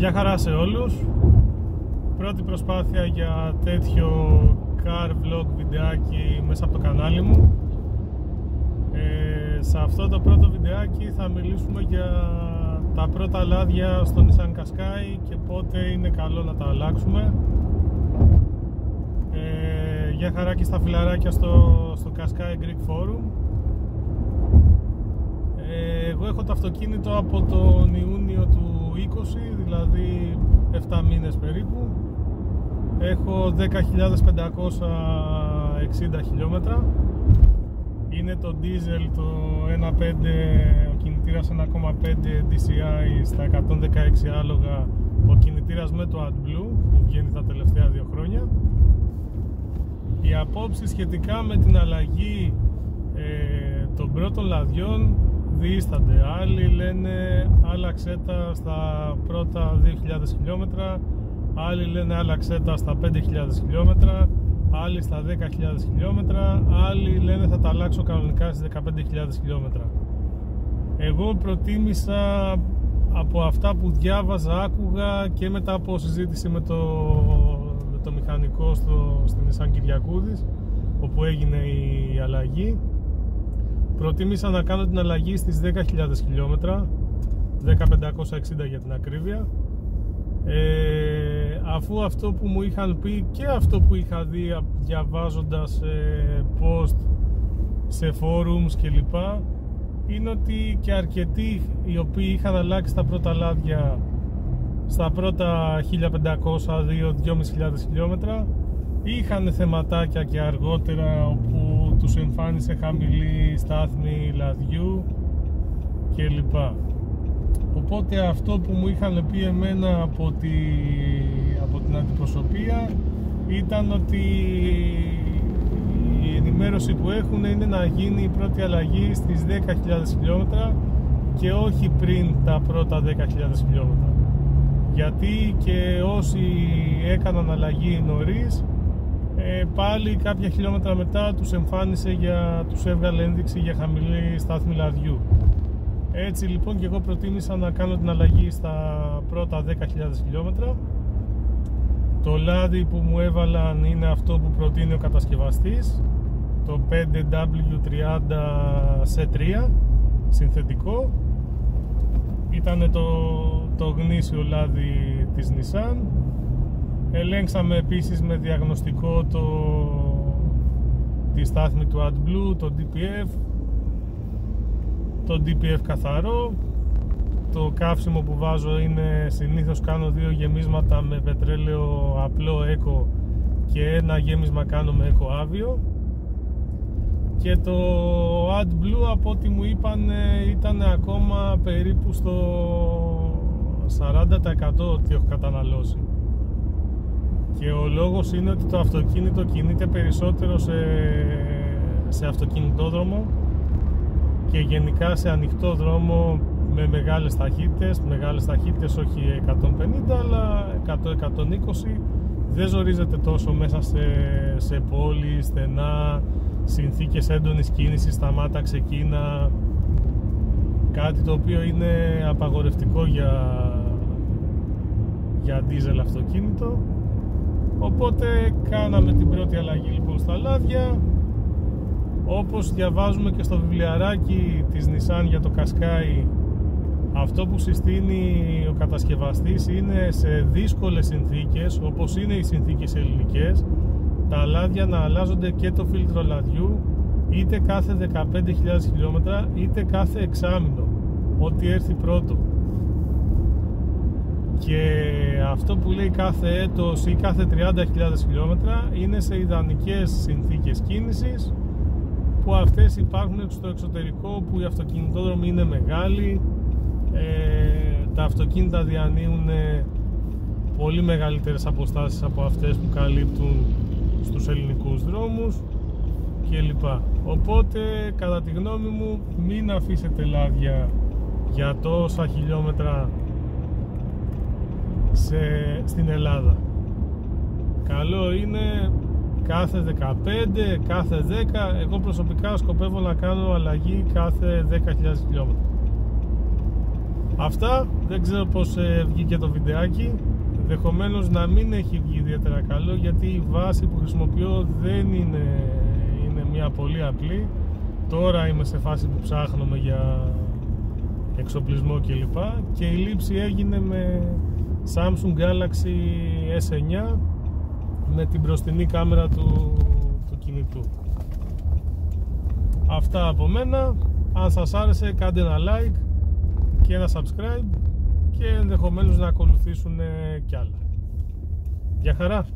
Γεια χαρά σε όλους. Πρώτη προσπάθεια για τέτοιο car vlog βιντεάκι μέσα από το κανάλι μου. Ε, Σε αυτό το πρώτο βιντεάκι θα μιλήσουμε για τα πρώτα λάδια στο Nissan Qashqai και πότε είναι καλό να τα αλλάξουμε. Ε, Γεια χαρά και στα φιλαράκια στο, στο Qashqai Greek Forum. Ε, Εγώ έχω το αυτοκίνητο από τον Ιούνιο του 20, δηλαδή 7 μήνες περίπου. Έχω 10.560 χιλιόμετρα. Είναι το diesel το 1.5 ο κινητήρας 1.5 DCI στα 116 άλογα. Ο κινητήρας με το AdBlue που βγαίνει τα τελευταία δύο χρόνια. Οι απόψεις σχετικά με την αλλαγή ε, των πρώτων λαδιών διήστανται. Άλλοι λένε άλλαξε τα στα πρώτα 2.000 χιλιόμετρα, άλλοι λένε άλλαξε τα στα 5.000 χιλιόμετρα, άλλοι στα 10.000 χιλιόμετρα, άλλοι λένε θα τα αλλάξω κανονικά στις 15.000 χιλιόμετρα. Εγώ προτίμησα από αυτά που διάβαζα, άκουγα και μετά από συζήτηση με το, με το μηχανικό στο, στην Ισάν Κυριακούδης όπου έγινε η αλλαγή προτίμησα να κάνω την αλλαγή στις 10.000 χιλιόμετρα 10.560 για την ακρίβεια. Ε, αφού αυτό που μου είχαν πει και αυτό που είχα δει διαβάζοντας ε, post σε forums κλπ είναι ότι και αρκετοί οι οποίοι είχαν αλλάξει τα πρώτα λάδια στα πρώτα 1500-2.500 χιλιόμετρα είχαν θεματάκια και αργότερα όπου τους εμφάνισε χαμηλή στάθμη λαδιού κλπ. Οπότε αυτό που μου είχαν πει εμένα από, τη, από την αντιπροσωπεία ήταν ότι η ενημέρωση που έχουν είναι να γίνει η πρώτη αλλαγή στις 10.000 χιλιόμετρα και όχι πριν τα πρώτα 10.000 χιλιόμετρα γιατί και όσοι έκαναν αλλαγή νωρίς ε, πάλι κάποια χιλιόμετρα μετά τους εμφάνισε για, τους έβγαλε ένδειξη για χαμηλή στάθμη λαδιού. Έτσι λοιπόν και εγώ προτίμησα να κάνω την αλλαγή στα πρώτα 10.000 χιλιόμετρα. Το λάδι που μου έβαλαν είναι αυτό που προτείνει ο κατασκευαστής το 5W30C3 συνθετικό. Ήταν το, το γνήσιο λάδι της Nissan Ελέγξαμε επίσης με διαγνωστικό το, τη στάθμη του AdBlue, το DPF, το DPF καθαρό. Το καύσιμο που βάζω είναι συνήθως κάνω δύο γεμίσματα με πετρέλαιο απλό έκο και ένα γέμισμα κάνω με έκο άβιο και το AdBlue από ό,τι μου είπαν ήταν ακόμα περίπου στο 40% ότι έχω καταναλώσει και ο λόγος είναι ότι το αυτοκίνητο κινείται περισσότερο σε, σε αυτοκινητόδρομο και γενικά σε ανοιχτό δρόμο με μεγάλες ταχύτητες, μεγάλες ταχύτητες όχι 150 αλλά 100-120 δεν ζορίζεται τόσο μέσα σε, σε πόλη, στενά, συνθήκες έντονης κίνησης, σταμάτα, ξεκίνα. Κάτι το οποίο είναι απαγορευτικό για, για diesel αυτοκίνητο Οπότε κάναμε την πρώτη αλλαγή λοιπόν στα λάδια όπως διαβάζουμε και στο βιβλιαράκι της Nissan για το Qashqai αυτό που συστήνει ο κατασκευαστής είναι σε δύσκολες συνθήκες όπως είναι οι συνθήκες ελληνικές τα λάδια να αλλάζονται και το φίλτρο λαδιού είτε κάθε 15.000 χιλιόμετρα είτε κάθε εξάμηνο ό,τι έρθει πρώτο και αυτό που λέει κάθε έτος ή κάθε 30.000 χιλιόμετρα είναι σε ιδανικές συνθήκες κίνησης που αυτές υπάρχουν στο εξωτερικό που οι αυτοκινητόδρομοι είναι μεγάλοι ε, τα αυτοκίνητα διανύουν πολύ μεγαλύτερες αποστάσεις από αυτές που καλύπτουν στους ελληνικούς δρόμους κλπ. Οπότε κατά τη γνώμη μου μην αφήσετε λάδια για τόσα χιλιόμετρα σε, στην Ελλάδα. Καλό είναι κάθε 15, κάθε 10 εγώ προσωπικά σκοπεύω να κάνω αλλαγή κάθε 10.000 χιλιόμετρα. Αυτά, δεν ξέρω πως ε, βγήκε το βιντεάκι. Ενδεχομένως να μην έχει βγει ιδιαίτερα καλό γιατί η βάση που χρησιμοποιώ δεν είναι, είναι μια πολύ απλή. Τώρα είμαι σε φάση που ψάχνουμε για εξοπλισμό κλπ. Και η λήψη έγινε με Samsung Galaxy S9 με την μπροστινή κάμερα του, του κινητού αυτά από μένα αν σας άρεσε κάντε ένα like και ένα subscribe και ενδεχομένως να ακολουθήσουν κι άλλα. Γεια χαρά!